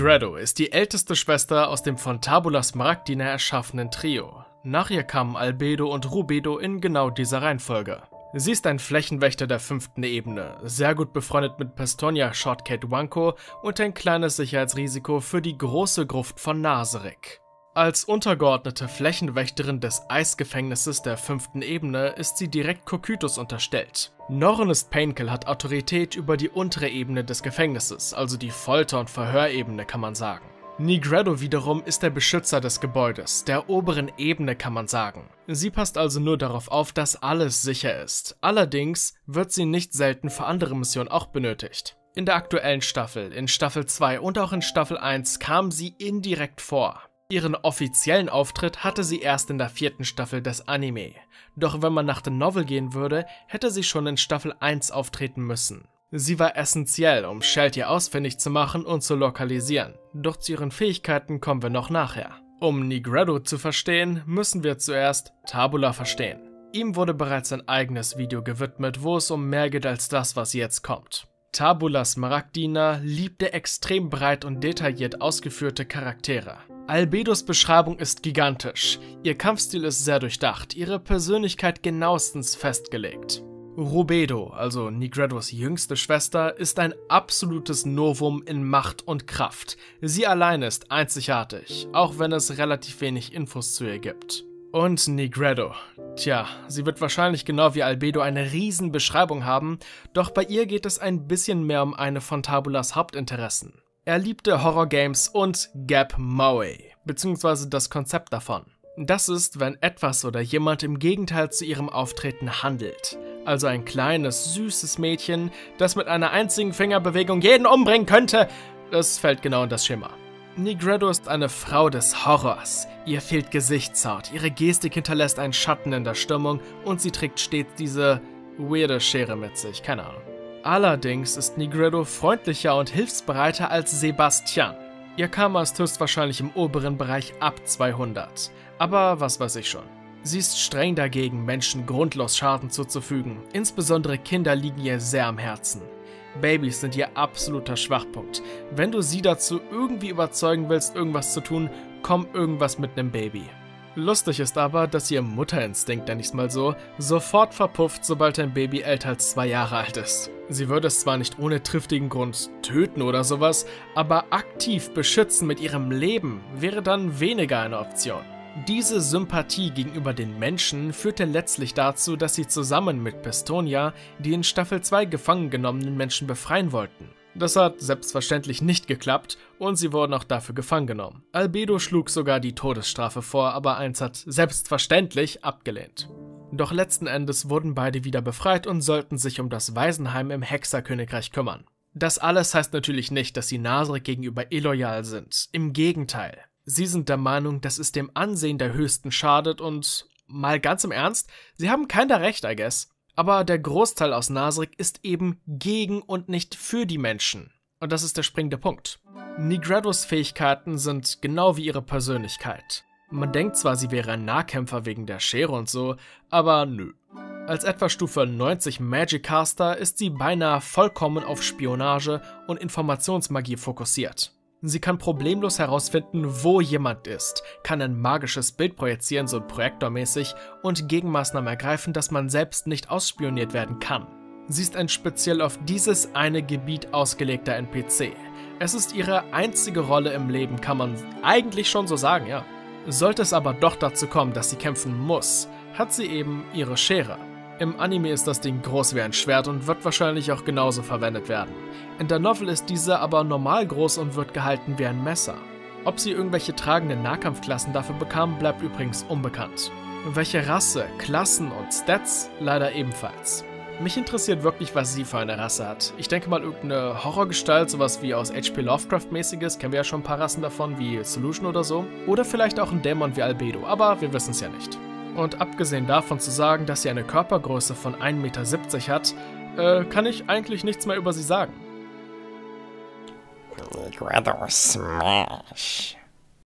Nigredo ist die älteste Schwester aus dem von Tabula Smaragdina erschaffenen Trio. Nach ihr kamen Albedo und Rubedo in genau dieser Reihenfolge. Sie ist ein Flächenwächter der fünften Ebene, sehr gut befreundet mit Pestonia Shortcat Wanko und ein kleines Sicherheitsrisiko für die große Gruft von Naserik. Als untergeordnete Flächenwächterin des Eisgefängnisses der fünften Ebene ist sie direkt Kokytus unterstellt. Norrenist Painkill hat Autorität über die untere Ebene des Gefängnisses, also die Folter- und Verhörebene kann man sagen. Nigredo wiederum ist der Beschützer des Gebäudes, der oberen Ebene kann man sagen. Sie passt also nur darauf auf, dass alles sicher ist. Allerdings wird sie nicht selten für andere Missionen auch benötigt. In der aktuellen Staffel, in Staffel 2 und auch in Staffel 1 kam sie indirekt vor. Ihren offiziellen Auftritt hatte sie erst in der vierten Staffel des Anime. Doch wenn man nach der Novel gehen würde, hätte sie schon in Staffel 1 auftreten müssen. Sie war essentiell, um Sheltie ausfindig zu machen und zu lokalisieren, doch zu ihren Fähigkeiten kommen wir noch nachher. Um Nigredo zu verstehen, müssen wir zuerst Tabula verstehen. Ihm wurde bereits ein eigenes Video gewidmet, wo es um mehr geht als das, was jetzt kommt. Tabula Smaragdina liebte extrem breit und detailliert ausgeführte Charaktere. Albedos Beschreibung ist gigantisch, ihr Kampfstil ist sehr durchdacht, ihre Persönlichkeit genauestens festgelegt. Rubedo, also Nigredos jüngste Schwester, ist ein absolutes Novum in Macht und Kraft. Sie allein ist einzigartig, auch wenn es relativ wenig Infos zu ihr gibt. Und Nigredo. Tja, sie wird wahrscheinlich genau wie Albedo eine riesen Beschreibung haben, doch bei ihr geht es ein bisschen mehr um eine von Tabulas Hauptinteressen. Er liebte Horrorgames und Gap Maui, beziehungsweise das Konzept davon. Das ist, wenn etwas oder jemand im Gegenteil zu ihrem Auftreten handelt also ein kleines, süßes Mädchen, das mit einer einzigen Fingerbewegung jeden umbringen könnte, das fällt genau in das Schema. Nigredo ist eine Frau des Horrors. Ihr fehlt Gesichtshaut, ihre Gestik hinterlässt einen Schatten in der Stimmung und sie trägt stets diese weirde Schere mit sich, keine Ahnung. Allerdings ist Nigredo freundlicher und hilfsbereiter als Sebastian. Ihr Karma ist höchstwahrscheinlich im oberen Bereich ab 200. Aber was weiß ich schon. Sie ist streng dagegen, Menschen grundlos Schaden zuzufügen. Insbesondere Kinder liegen ihr sehr am Herzen. Babys sind ihr absoluter Schwachpunkt. Wenn du sie dazu irgendwie überzeugen willst, irgendwas zu tun, komm irgendwas mit nem Baby. Lustig ist aber, dass ihr Mutterinstinkt, nenn ich's mal so, sofort verpufft, sobald ein Baby älter als zwei Jahre alt ist. Sie würde es zwar nicht ohne triftigen Grund töten oder sowas, aber aktiv beschützen mit ihrem Leben wäre dann weniger eine Option. Diese Sympathie gegenüber den Menschen führte letztlich dazu, dass sie zusammen mit Pestonia die in Staffel 2 gefangen genommenen Menschen befreien wollten. Das hat selbstverständlich nicht geklappt und sie wurden auch dafür gefangen genommen. Albedo schlug sogar die Todesstrafe vor, aber eins hat selbstverständlich abgelehnt. Doch letzten Endes wurden beide wieder befreit und sollten sich um das Waisenheim im Hexerkönigreich kümmern. Das alles heißt natürlich nicht, dass sie Nasrik gegenüber illoyal sind. Im Gegenteil. Sie sind der Meinung, dass es dem Ansehen der Höchsten schadet und mal ganz im Ernst, sie haben keiner recht, I guess. Aber der Großteil aus Nasrik ist eben gegen und nicht für die Menschen. Und das ist der springende Punkt. Nigredos Fähigkeiten sind genau wie ihre Persönlichkeit. Man denkt zwar, sie wäre ein Nahkämpfer wegen der Schere und so, aber nö. Als etwa Stufe 90 Magic Caster ist sie beinahe vollkommen auf Spionage und Informationsmagie fokussiert. Sie kann problemlos herausfinden, wo jemand ist, kann ein magisches Bild projizieren, so projektormäßig, und Gegenmaßnahmen ergreifen, dass man selbst nicht ausspioniert werden kann. Sie ist ein speziell auf dieses eine Gebiet ausgelegter NPC. Es ist ihre einzige Rolle im Leben, kann man eigentlich schon so sagen, ja. Sollte es aber doch dazu kommen, dass sie kämpfen muss, hat sie eben ihre Schere. Im Anime ist das Ding groß wie ein Schwert und wird wahrscheinlich auch genauso verwendet werden. In der Novel ist diese aber normal groß und wird gehalten wie ein Messer. Ob sie irgendwelche tragenden Nahkampfklassen dafür bekam, bleibt übrigens unbekannt. Welche Rasse, Klassen und Stats leider ebenfalls. Mich interessiert wirklich, was sie für eine Rasse hat. Ich denke mal irgendeine Horrorgestalt, sowas wie aus HP Lovecraft-mäßiges, kennen wir ja schon ein paar Rassen davon, wie Solution oder so. Oder vielleicht auch ein Dämon wie Albedo, aber wir wissen es ja nicht. Und abgesehen davon zu sagen, dass sie eine Körpergröße von 1,70 Meter hat, äh, kann ich eigentlich nichts mehr über sie sagen. Smash.